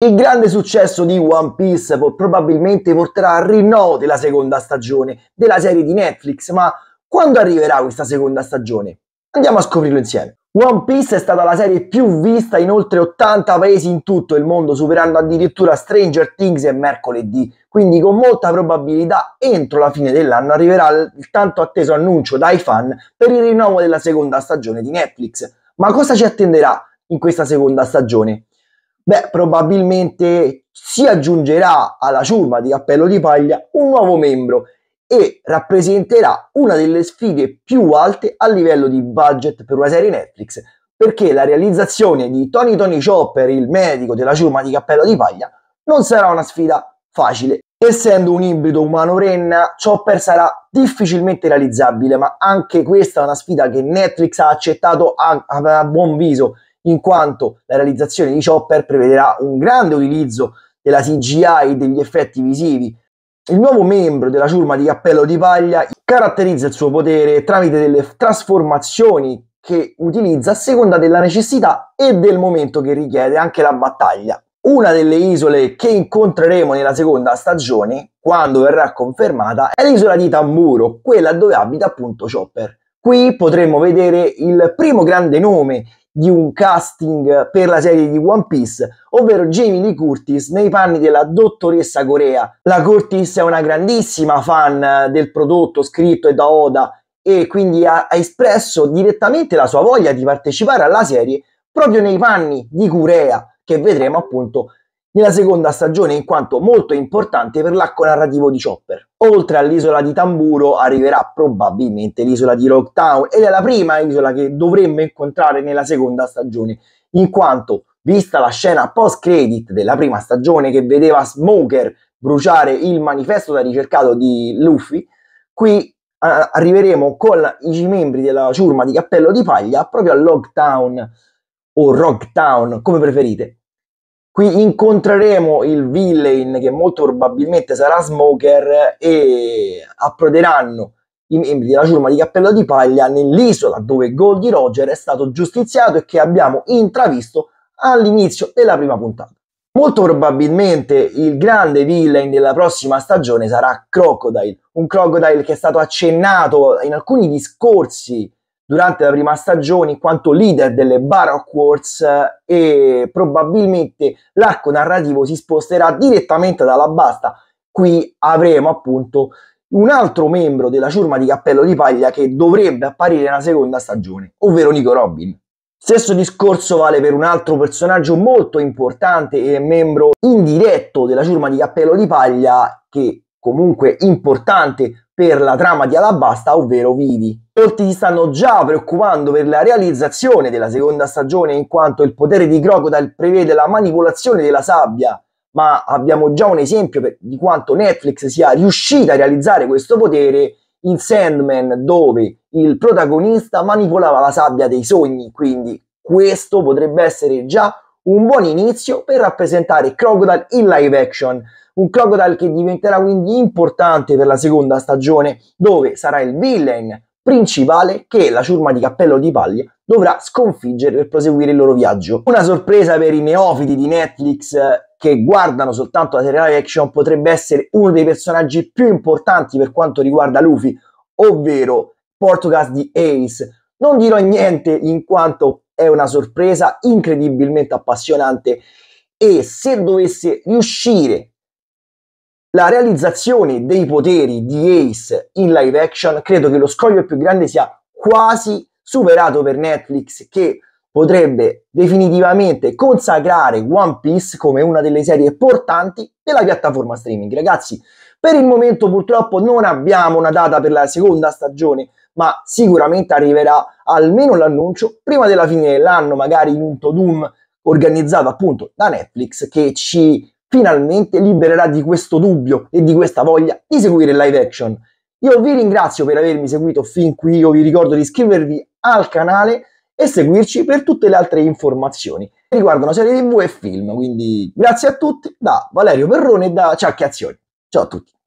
Il grande successo di One Piece probabilmente porterà al rinnovo della seconda stagione della serie di Netflix, ma quando arriverà questa seconda stagione? Andiamo a scoprirlo insieme. One Piece è stata la serie più vista in oltre 80 paesi in tutto il mondo, superando addirittura Stranger Things e mercoledì. Quindi con molta probabilità entro la fine dell'anno arriverà il tanto atteso annuncio dai fan per il rinnovo della seconda stagione di Netflix. Ma cosa ci attenderà in questa seconda stagione? Beh, probabilmente si aggiungerà alla ciurma di Cappello di Paglia un nuovo membro e rappresenterà una delle sfide più alte a livello di budget per una serie Netflix, perché la realizzazione di Tony Tony Chopper, il medico della ciurma di Cappello di Paglia, non sarà una sfida facile. Essendo un ibrido umano-renna, Chopper sarà difficilmente realizzabile, ma anche questa è una sfida che Netflix ha accettato a, a, a buon viso, in quanto la realizzazione di Chopper prevederà un grande utilizzo della CGI e degli effetti visivi, il nuovo membro della ciurma di cappello di paglia caratterizza il suo potere tramite delle trasformazioni che utilizza a seconda della necessità e del momento che richiede anche la battaglia. Una delle isole che incontreremo nella seconda stagione, quando verrà confermata, è l'isola di Tamburo, quella dove abita appunto Chopper. Qui potremo vedere il primo grande nome di un casting per la serie di One Piece, ovvero Jamie Lee Curtis nei panni della dottoressa Corea. La Curtis è una grandissima fan del prodotto scritto e da Oda e quindi ha, ha espresso direttamente la sua voglia di partecipare alla serie proprio nei panni di Corea, che vedremo appunto nella seconda stagione in quanto molto importante per l'arco narrativo di Chopper. Oltre all'isola di Tamburo arriverà probabilmente l'isola di Rocktown ed è la prima isola che dovremmo incontrare nella seconda stagione, in quanto vista la scena post credit della prima stagione che vedeva Smoker bruciare il manifesto da ricercato di Luffy, qui arriveremo con i membri della ciurma di Cappello di Paglia proprio a Logtown o Rocktown, come preferite, Qui incontreremo il villain che molto probabilmente sarà Smoker e approderanno i membri della ciurma di Cappello di Paglia nell'isola dove Goldie Roger è stato giustiziato e che abbiamo intravisto all'inizio della prima puntata. Molto probabilmente il grande villain della prossima stagione sarà Crocodile, un Crocodile che è stato accennato in alcuni discorsi durante la prima stagione in quanto leader delle Baroque Wars e probabilmente l'arco narrativo si sposterà direttamente dalla basta. Qui avremo appunto un altro membro della ciurma di Cappello di Paglia che dovrebbe apparire nella seconda stagione, ovvero Nico Robin. Stesso discorso vale per un altro personaggio molto importante e membro indiretto della ciurma di Cappello di Paglia che comunque importante per la trama di Alabasta, ovvero Vivi. Molti si stanno già preoccupando per la realizzazione della seconda stagione in quanto il potere di Crocodile prevede la manipolazione della sabbia, ma abbiamo già un esempio di quanto Netflix sia riuscita a realizzare questo potere in Sandman dove il protagonista manipolava la sabbia dei sogni, quindi questo potrebbe essere già un buon inizio per rappresentare Crocodile in live action. Un Crocodile che diventerà quindi importante per la seconda stagione, dove sarà il villain principale che la ciurma di cappello di paglia dovrà sconfiggere per proseguire il loro viaggio. Una sorpresa per i neofiti di Netflix eh, che guardano soltanto la serie live action potrebbe essere uno dei personaggi più importanti per quanto riguarda Luffy, ovvero Portugas di Ace. Non dirò niente in quanto è una sorpresa incredibilmente appassionante e se dovesse riuscire la realizzazione dei poteri di Ace in live action, credo che lo scoglio più grande sia quasi superato per Netflix che potrebbe definitivamente consacrare One Piece come una delle serie portanti della piattaforma streaming. Ragazzi, per il momento purtroppo non abbiamo una data per la seconda stagione, ma sicuramente arriverà almeno l'annuncio prima della fine dell'anno, magari in un Todum organizzato appunto da Netflix che ci finalmente libererà di questo dubbio e di questa voglia di seguire live action. Io vi ringrazio per avermi seguito fin qui, io vi ricordo di iscrivervi al canale e seguirci per tutte le altre informazioni che riguardano serie tv e film. Quindi grazie a tutti da Valerio Perrone e da Ciacchiazioni. Ciao a tutti.